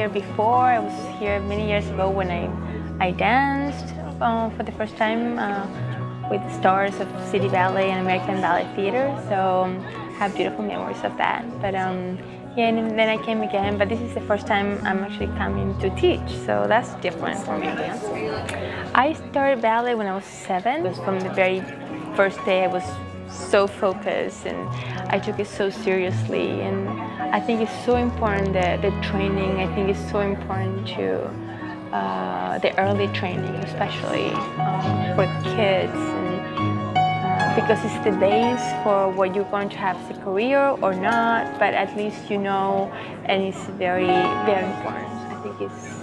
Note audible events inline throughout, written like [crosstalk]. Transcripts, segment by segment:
here before. I was here many years ago when I, I danced uh, for the first time uh, with the stars of City Ballet and American Ballet Theater. So um, I have beautiful memories of that. But um, yeah, and then I came again, but this is the first time I'm actually coming to teach, so that's different for me. I started ballet when I was seven. It was from the very first day I was so focused and I took it so seriously and I think it's so important that the training, I think it's so important to uh, the early training especially um, for kids because it's the base for what you're going to have as a career or not, but at least you know, and it's very, very important. I think it's,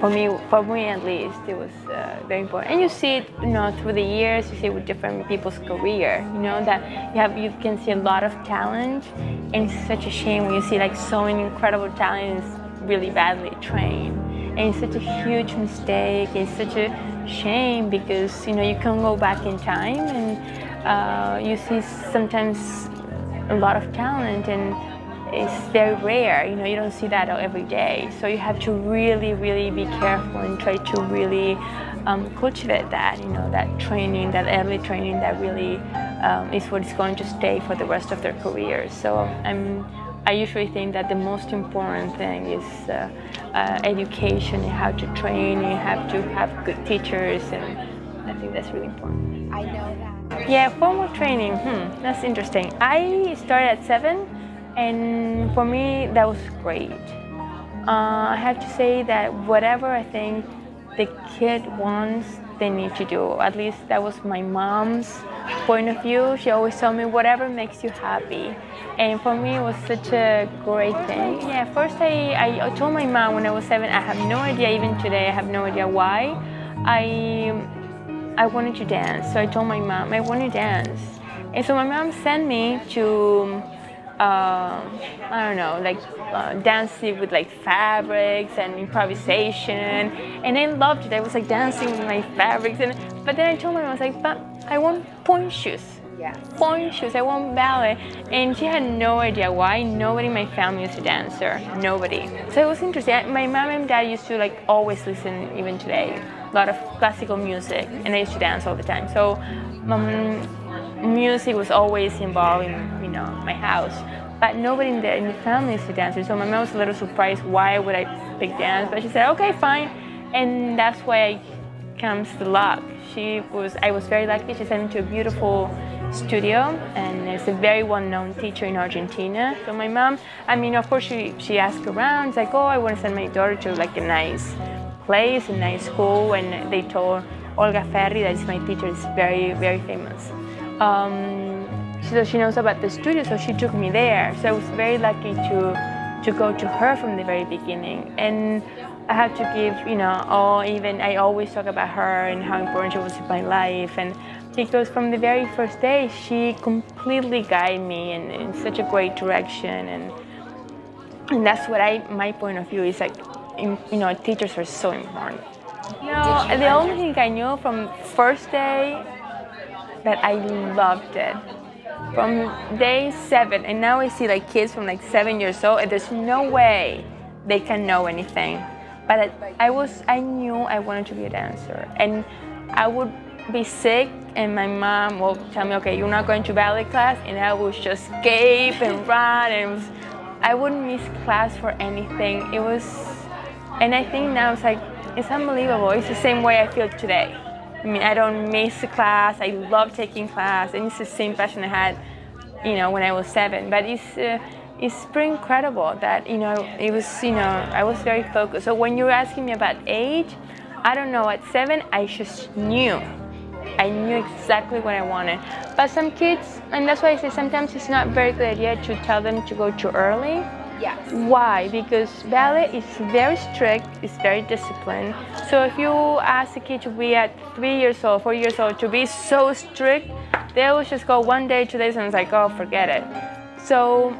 for me, for me at least, it was uh, very important. And you see it, you know, through the years, you see it with different people's career, you know, that you have, you can see a lot of talent, and it's such a shame when you see like so many incredible talents really badly trained. And it's such a huge mistake, it's such a shame because you know you can go back in time and uh, you see sometimes a lot of talent and it's very rare you know you don't see that every day so you have to really really be careful and try to really um, cultivate that you know that training that early training that really um, is what is going to stay for the rest of their careers so I'm I usually think that the most important thing is uh, uh, education and how to train and have to have good teachers and I think that's really important. I know that. Yeah, formal training, hmm, that's interesting. I started at seven and for me that was great. Uh, I have to say that whatever I think the kid wants, they need to do. At least that was my mom's point of view. She always told me whatever makes you happy. And for me, it was such a great thing. Yeah, first I, I told my mom when I was seven, I have no idea, even today, I have no idea why. I, I wanted to dance. So I told my mom, I want to dance. And so my mom sent me to uh, I don't know, like uh, dancing with like fabrics and improvisation, and I loved it. I was like dancing with my fabrics, and but then I told my mom, I was like, but I want pointe shoes. Yeah. Pointe shoes. I want ballet, and she had no idea why. Nobody in my family is a dancer. Nobody. So it was interesting. My mom and dad used to like always listen, even today, a lot of classical music, and I used to dance all the time. So. Um, music was always involved in you know my house but nobody in the, in the family is a dancer so my mom was a little surprised why would i pick dance but she said okay fine and that's why comes the luck she was i was very lucky she sent me to a beautiful studio and it's a very well-known teacher in argentina so my mom i mean of course she she asked around it's like oh i want to send my daughter to like a nice place a nice school and they told olga ferri that is my teacher is very very famous um, so she knows about the studio, so she took me there. So I was very lucky to to go to her from the very beginning. And I have to give, you know, all even I always talk about her and how important she was in my life. And because from the very first day, she completely guided me in, in such a great direction. And and that's what I my point of view is like, in, you know, teachers are so important. Know, the only thing I knew from first day that I loved it. From day seven, and now I see like kids from like seven years old, and there's no way they can know anything. But I was, I knew I wanted to be a dancer, and I would be sick, and my mom will tell me, "Okay, you're not going to ballet class," and I would just escape and [laughs] run, and was, I wouldn't miss class for anything. It was, and I think now it's like it's unbelievable. It's the same way I feel today. I mean, I don't miss class. I love taking class, and it's the same passion I had, you know, when I was seven. But it's uh, it's pretty incredible that you know it was you know I was very focused. So when you're asking me about age, I don't know. At seven, I just knew. I knew exactly what I wanted. But some kids, and that's why I say sometimes it's not very good idea to tell them to go too early Yes. why? Because ballet is very strict, it's very disciplined. So if you ask a kid to be at three years old, four years old, to be so strict, they will just go one day, two days, and it's like, oh, forget it. So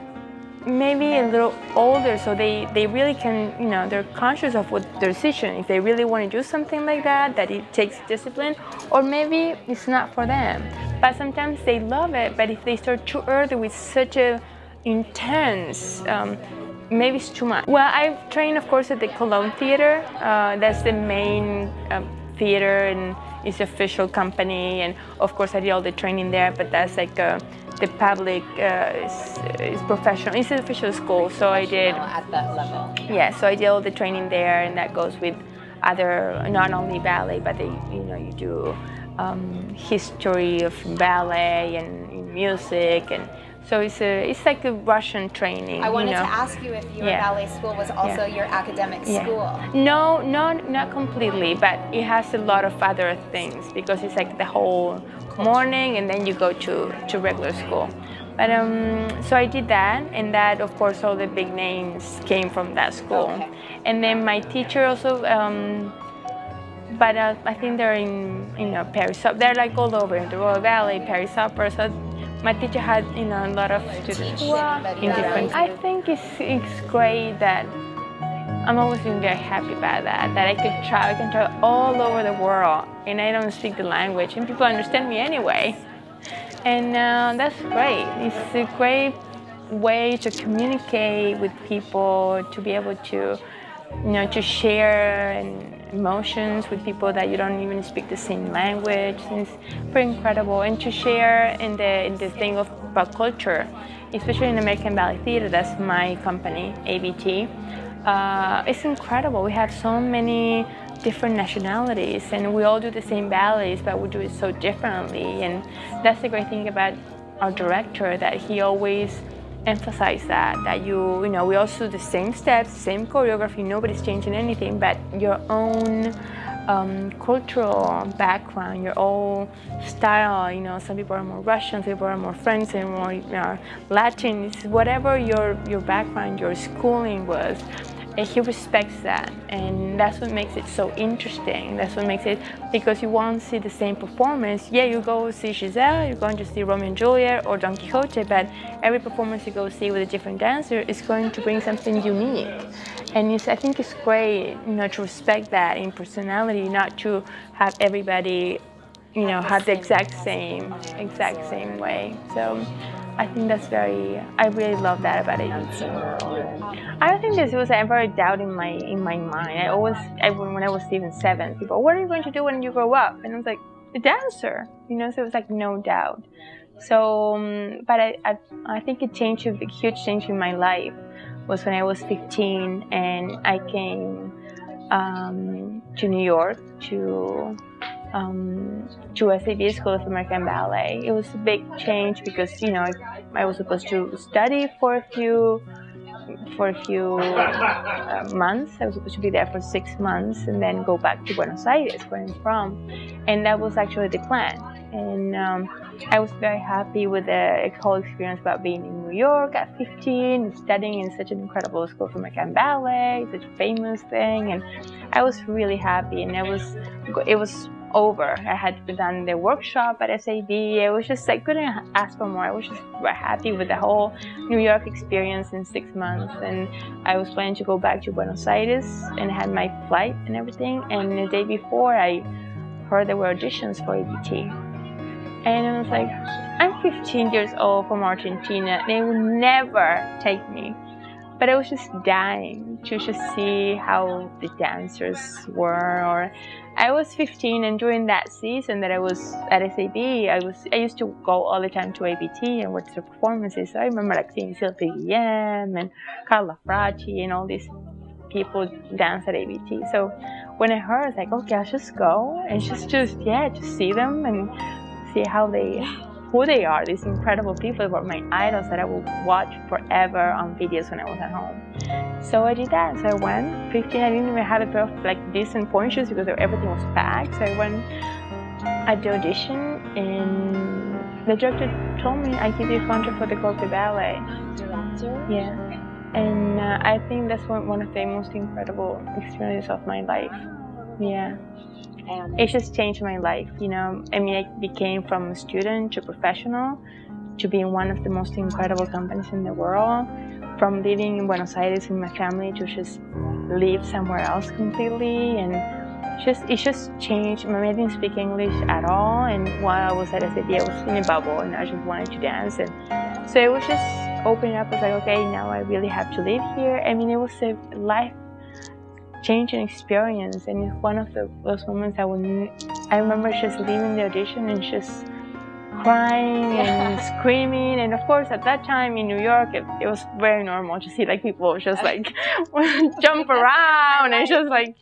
maybe a little older, so they, they really can, you know, they're conscious of what their decision. If they really want to do something like that, that it takes discipline, or maybe it's not for them. But sometimes they love it, but if they start too early with such a intense um, maybe it's too much. Well, I've trained, of course, at the Colón Theater. Uh, that's the main uh, theater and it's the official company. And of course, I did all the training there, but that's like uh, the public uh, is, is, professional. It's an official school, so I did. At that level. Yeah, so I did all the training there, and that goes with other, not only ballet, but they, you know, you do um, history of ballet and music and so it's a it's like a Russian training. I wanted you know? to ask you if your yeah. ballet school was also yeah. your academic yeah. school. No, not not completely, but it has a lot of other things because it's like the whole morning and then you go to to regular school. But um, so I did that, and that of course all the big names came from that school. Okay. And then my teacher also. Um, but uh, I think they're in you know Paris. They're like all over the Royal Ballet, Paris Opera. So my teacher had you know a lot of students in different. I think it's it's great that I'm always been very happy about that. That I could travel, I can travel all over the world, and I don't speak the language, and people understand me anyway. And uh, that's great. It's a great way to communicate with people, to be able to, you know, to share and emotions with people that you don't even speak the same language. It's pretty incredible. And to share in the in the thing of about culture, especially in American Ballet Theater, that's my company, ABT. Uh, it's incredible. We have so many different nationalities and we all do the same ballets, but we do it so differently. And that's the great thing about our director that he always emphasize that that you you know we also do the same steps same choreography nobody's changing anything but your own um, cultural background your own style you know some people are more russian some people are more french and more you know, latin whatever your your background your schooling was and he respects that. And that's what makes it so interesting. That's what makes it because you won't see the same performance. Yeah you go see Giselle you're going to see Romeo and Juliet or Don Quixote but every performance you go see with a different dancer is going to bring something unique. And I think it's great you know to respect that in personality not to have everybody you know have the exact same exact same way so I think that's very. I really love that about ABT. I don't think this was ever a doubt in my in my mind. I always, I, when I was even seven, people, what are you going to do when you grow up? And I was like, a dancer. You know, so it was like no doubt. So, um, but I, I, I think it changed a huge change in my life was when I was 15 and I came um, to New York to um, to SAB School of American Ballet. It was a big change because you know I, was supposed to study for a few for a few uh, months. I was supposed to be there for six months and then go back to Buenos Aires, where I'm from, and that was actually the plan. And um, I was very happy with the whole experience about being in New York at 15, studying in such an incredible school for American Ballet, such a famous thing, and I was really happy. And it was it was over. I had done the workshop at SAB. I was just I couldn't ask for more. I was just happy with the whole New York experience in six months, and I was planning to go back to Buenos Aires and had my flight and everything. And the day before, I heard there were auditions for ABT, and I was like, I'm 15 years old from Argentina. They will never take me. But I was just dying to just see how the dancers were or I was 15 and during that season that I was at SAB, I was I used to go all the time to ABT and watch the performances. So I remember like seeing Sylvie Guillem and Carla Fracci and all these people dance at ABT. So when I heard, I was like, okay, I'll just go and just just yeah, just see them and see how they who they are. These incredible people were my idols that I would watch forever on videos when I was at home. So I did that. So I went 15. I didn't even have a pair of like decent pointe shoes because everything was packed. So I went at the audition and the director told me I give you a contract for the de Ballet. Director? Yeah. And uh, I think that's one, one of the most incredible experiences of my life. Yeah. And it just changed my life, you know. I mean, I became from a student to professional to being one of the most incredible companies in the world from living in Buenos Aires with my family to just live somewhere else completely and just it just changed. I didn't speak English at all, and while I was at SAB, I was in a bubble, and I just wanted to dance, and so it was just opening up. I was like, okay, now I really have to live here. I mean, it was a life changing experience, and it's one of the, those moments I will. I remember just leaving the audition and just crying and [laughs] screaming. And of course, at that time in New York, it, it was very normal to see like people just like [laughs] jump around and just like,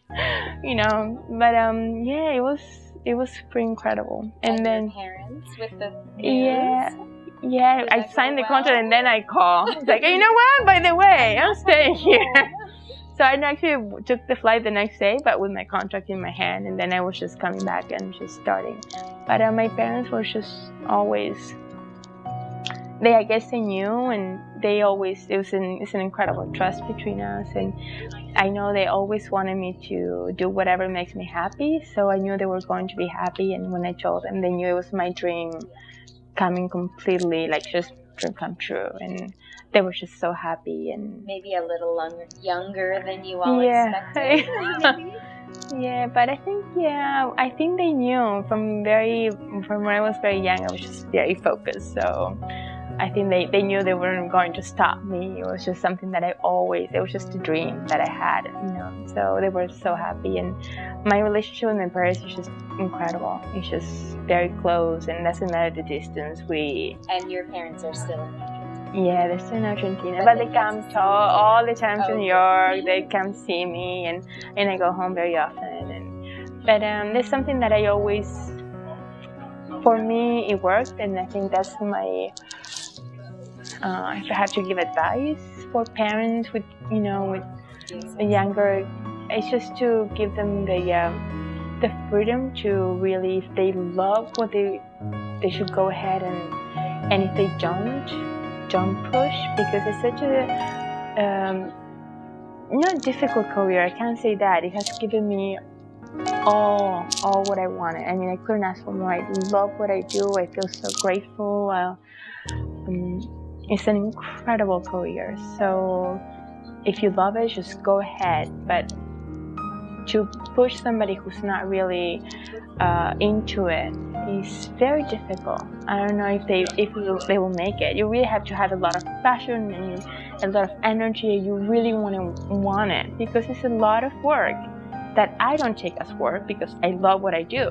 you know. But um, yeah, it was it was pretty incredible. And, and then parents with the news? yeah. Yeah, I signed the well? contract and then I call. It's [laughs] like, you know what? By the way, I'm staying here. So I actually took the flight the next day, but with my contract in my hand, and then I was just coming back and just starting. But uh, my parents were just always. They, I guess, they knew, and they always. It was an, it's an incredible trust between us, and I know they always wanted me to do whatever makes me happy. So I knew they were going to be happy, and when I told them, they knew it was my dream coming completely, like just dream come true, and they were just so happy and maybe a little longer, younger than you all yeah. expected. [laughs] [laughs] yeah, but I think yeah, I think they knew from very from when I was very young. I was just very focused, so I think they, they knew they weren't going to stop me. It was just something that I always, it was just a dream that I had, you know. So they were so happy. And my relationship with my parents is just incredible. It's just very close and doesn't matter the distance. We. And your parents are still in yeah, they're still in Argentina, but, but they come to all the time to oh, New York. They come see me, and and I go home very often. And but um, there's something that I always, for me, it worked, and I think that's my. Uh, if I have to give advice for parents with you know with a younger, it's just to give them the uh, the freedom to really, if they love what they, they should go ahead and and if they don't don't push because it's such a um, not difficult career. I can't say that. It has given me all all what I wanted. I mean, I couldn't ask for more. I love what I do. I feel so grateful. Uh, um, it's an incredible career. So if you love it, just go ahead. But to push somebody who's not really uh, into it is very difficult. I don't know if they if they will make it. You really have to have a lot of passion and a lot of energy. You really want to want it because it's a lot of work that I don't take as work because I love what I do.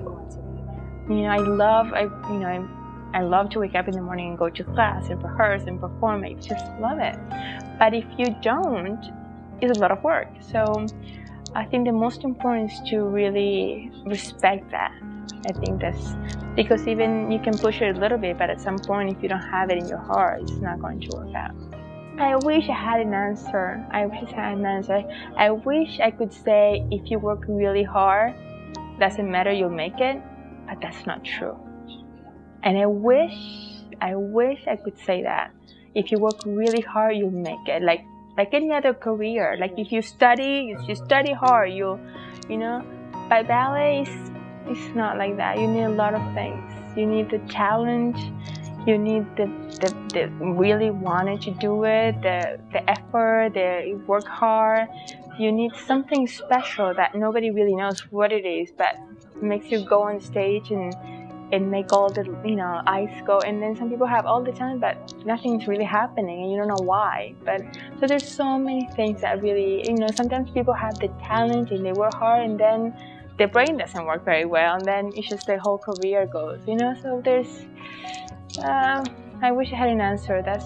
You know, I love I you know I, I love to wake up in the morning and go to class and rehearse and perform. I just love it. But if you don't, it's a lot of work. So I think the most important is to really respect that. I think that's because even you can push it a little bit, but at some point, if you don't have it in your heart, it's not going to work out. I wish I had an answer. I wish I had an answer. I wish I could say if you work really hard, doesn't matter, you'll make it, but that's not true. And I wish, I wish I could say that. If you work really hard, you'll make it. Like like any other career. Like if you study, if you study hard, you, you know. But ballet is, it's not like that. You need a lot of things. You need the challenge. You need the, the, the really wanted to do it, the, the effort, the work hard. You need something special that nobody really knows what it is, but makes you go on stage and and make all the you know eyes go and then some people have all the time but nothing's really happening and you don't know why. But so there's so many things that really you know sometimes people have the talent and they work hard and then their brain doesn't work very well and then it's just their whole career goes you know? So there's uh, i wish i had an answer. That's